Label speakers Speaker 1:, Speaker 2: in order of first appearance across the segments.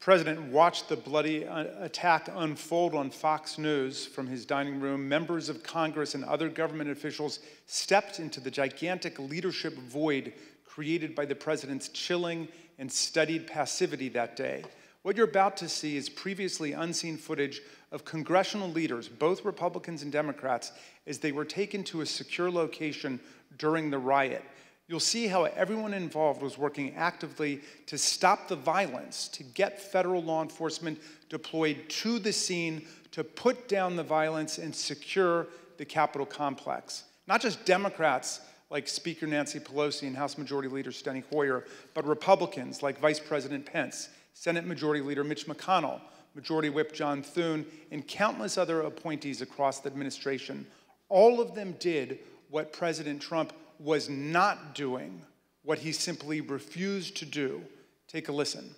Speaker 1: president watched the bloody uh, attack unfold on Fox News from his dining room. Members of Congress and other government officials stepped into the gigantic leadership void created by the president's chilling and studied passivity that day. What you're about to see is previously unseen footage of congressional leaders, both Republicans and Democrats, as they were taken to a secure location during the riot. You'll see how everyone involved was working actively to stop the violence, to get federal law enforcement deployed to the scene to put down the violence and secure the Capitol complex. Not just Democrats like Speaker Nancy Pelosi and House Majority Leader Steny Hoyer, but Republicans like Vice President Pence, Senate Majority Leader Mitch McConnell, Majority Whip John Thune, and countless other appointees across the administration. All of them did what President Trump was not doing what he simply refused to do. Take a listen.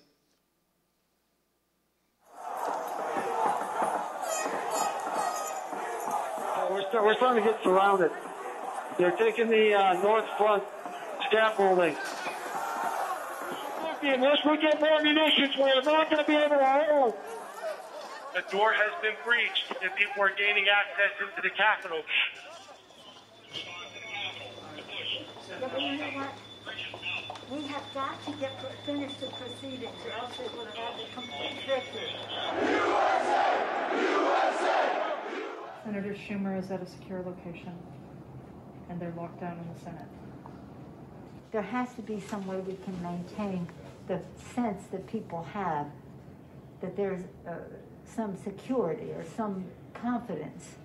Speaker 2: We're, start, we're starting to get surrounded. They're taking the uh, north front scaffolding. Unless we get more munitions, we're not going to be able to hold.
Speaker 3: The door has been breached and people are gaining access into the Capitol.
Speaker 4: Yeah, but you know what? We have got to get finish the proceedings, or else it would have had a complete victory. USA! USA!
Speaker 5: Senator Schumer is at a secure location, and they're locked down in the Senate.
Speaker 4: There has to be some way we can maintain the sense that people have that there's uh, some security or some confidence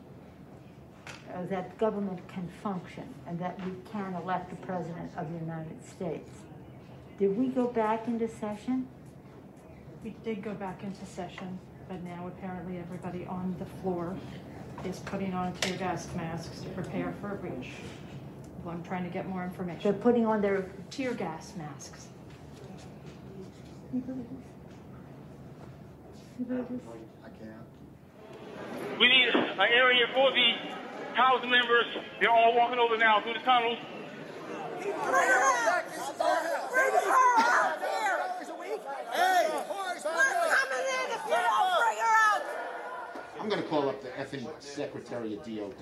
Speaker 4: uh, that government can function and that we can elect the President of the United States. Did we go back into session?
Speaker 5: We did go back into session, but now apparently everybody on the floor is putting on tear gas masks to prepare for a breach. Well, I'm trying to get more information.
Speaker 4: They're putting on their,
Speaker 5: Tear gas masks.
Speaker 3: We need an area for the House members. They're all walking over now through the tunnels.
Speaker 6: I'm going to call up the effing Secretary of DOD.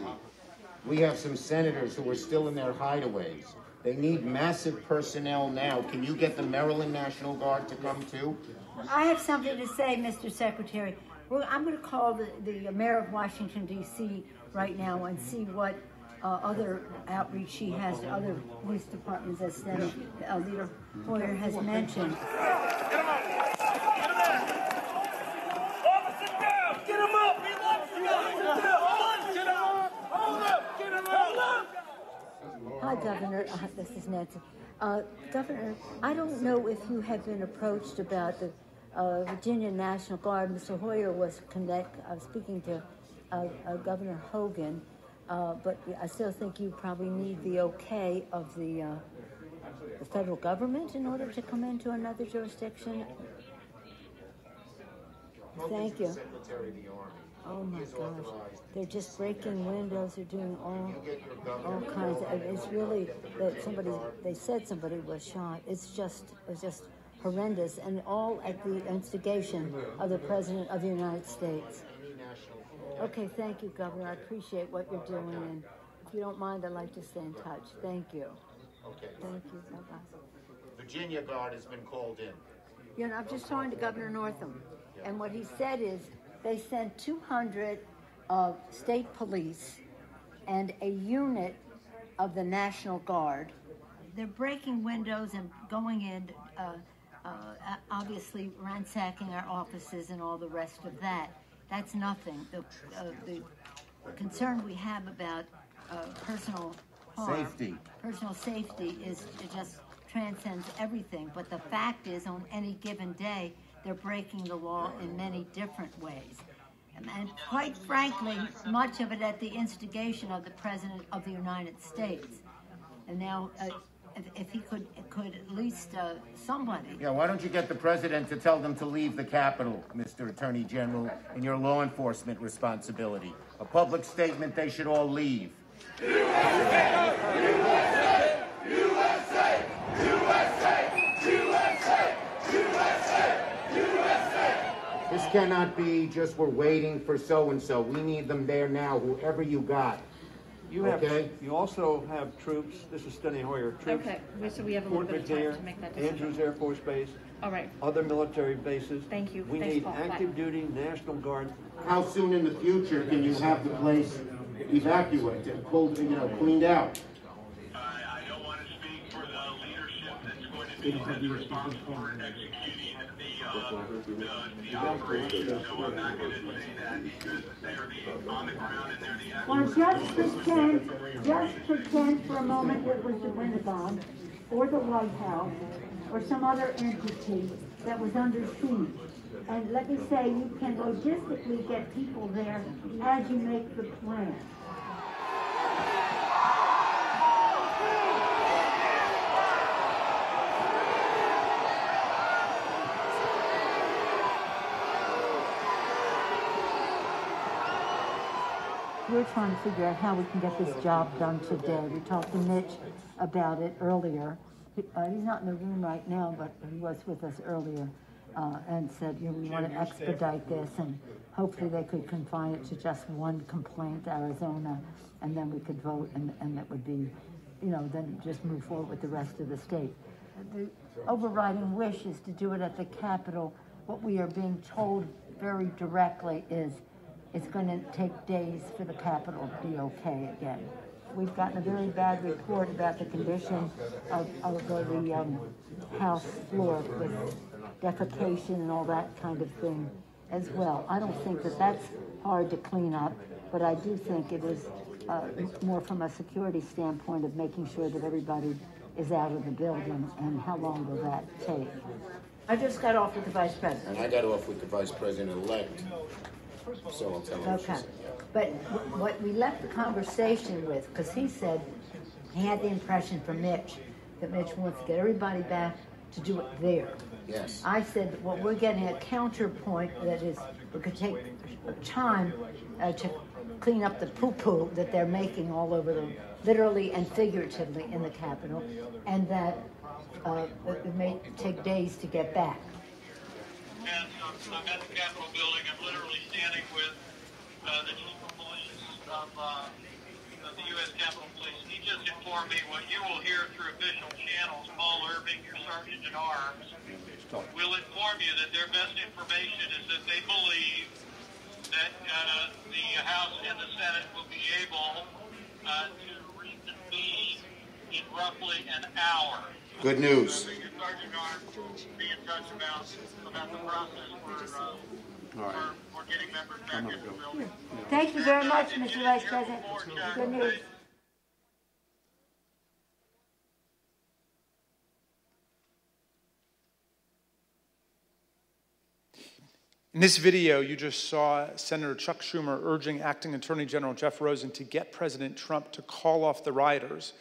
Speaker 6: We have some senators who are still in their hideaways. They need massive personnel now. Can you get the Maryland National Guard to come too?
Speaker 4: I have something to say, Mr. Secretary. Well, I'm going to call the, the mayor of Washington, D.C. right now and see what uh, other outreach she has to other police departments, as Senate uh, Leader Hoyer has mentioned. Hi, Governor. Uh, this is Nancy. Uh, Governor, I don't know if you have been approached about the uh, Virginia National Guard. Mr. Hoyer was connect, uh, speaking to Governor Hogan, uh, but I still think you probably need the okay of the, uh, the federal government in order to come into another jurisdiction. Thank you. Oh my gosh, they're just breaking windows, they're doing all, all kinds of, it's really, that somebody, they said somebody was shot. It's just, it's just horrendous and all at the instigation of the President of the United States. Okay, thank you, Governor. I appreciate what you're doing and if you don't mind, I'd like to stay in touch. Thank you.
Speaker 6: Okay.
Speaker 4: Thank you, bye-bye.
Speaker 6: Virginia Guard has been called in.
Speaker 4: You know, I'm just talking to Governor Northam, and what he said is they sent 200 of state police and a unit of the National Guard. They're breaking windows and going in, uh, uh, obviously ransacking our offices and all the rest of that. That's nothing. The, uh, the concern we have about uh, personal harm,
Speaker 6: Safety.
Speaker 4: personal safety is it just transcends everything. But the fact is, on any given day, they're breaking the law in many different ways. And, and quite frankly, much of it at the instigation of the President of the United States. And now, uh, if, if he could, could at least uh, somebody
Speaker 6: Yeah, why don't you get the president to tell them to leave the Capitol, Mr. Attorney General, in your law enforcement responsibility? A public statement, they should all leave. USA! USA! USA! USA! USA! USA! USA! This cannot be just we're waiting for so-and-so. We need them there now, whoever you got.
Speaker 7: You have,
Speaker 6: Okay.
Speaker 7: you also have troops, this is Steny Hoyer, troops.
Speaker 5: Okay, we- so we have a little
Speaker 7: Fort
Speaker 5: bit of time
Speaker 7: McNair,
Speaker 5: to make that decision.
Speaker 7: Andrews Air Force Base,
Speaker 5: All right,
Speaker 7: other military bases.
Speaker 5: Thank you.
Speaker 7: We
Speaker 5: Thanks,
Speaker 7: need
Speaker 5: Paul. Bye.
Speaker 7: active duty National Guard.
Speaker 6: How soon in the future can you have the place evacuated, pulled, you know, cleaned out?
Speaker 8: That's going to be responsible for executing the, uh, the, the operation, so I'm not going to say that because they're the, on the ground and they're the
Speaker 4: Well, just pretend, just pretend for a moment it was the Pentagon or the White House or some other entity that was under siege. And let me say, you can logistically get people there as you make the plan. We're trying to figure out how we can get this job done today. We talked to Mitch about it earlier. He- uh, He's not in the room right now, but he was with us earlier uh, and said, you know, we want to expedite this and hopefully they could confine it to just one complaint, Arizona, and then we could vote and, and that would be, you know, then just move forward with the rest of the state. The overriding wish is to do it at the Capitol. What we are being told very directly is it's going to take days for the Capitol to be okay again. We've gotten a very bad report about the condition of, of the um, House floor with defecation and all that kind of thing as well. I don't think that that's hard to clean up, but I do think it is uh, more from a security standpoint of making sure that everybody is out of the building and how long will that take? I just got off with the Vice President.
Speaker 6: And I got off with the vice president-elect, so I'll tell him.
Speaker 4: Okay, but wh- what we left the conversation with, because he said, he had the impression from Mitch, that Mitch wants to get everybody back to do it there.
Speaker 6: Yes.
Speaker 4: I said, well, we're getting a counterpoint that is, it could take time uh, to clean up the poo-poo that they're making all over the, literally and figuratively in the Capitol, and that uh, it may take days to get back.
Speaker 8: And um, I'm at the Capitol building. I'm literally standing with uh, the chief of police of, uh, of the U.S. Capitol Police. He just informed me what you will hear through official channels. Paul Irving, your sergeant at arms, will inform you that their best information is that they believe that uh, the House and the Senate will be able uh, to reconvene in roughly an hour.
Speaker 6: Good news.
Speaker 8: So sergeant arms be in touch about, about the process for, uh, for, for getting members back into the.
Speaker 4: Thank you very much, Mr. Vice President. Good news.
Speaker 1: In this video, you just saw Senator Chuck Schumer urging Acting Attorney General Jeff Rosen to get President Trump to call off the rioters.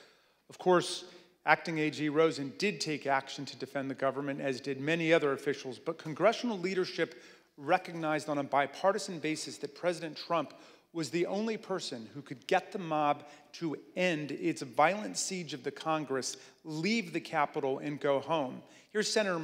Speaker 1: Of course, Acting AG Rosen did take action to defend the government, as did many other officials, but congressional leadership recognized on a bipartisan basis that President Trump was the only person who could get the mob to end its violent siege of the Congress, leave the Capitol, and go home. Here's Senator.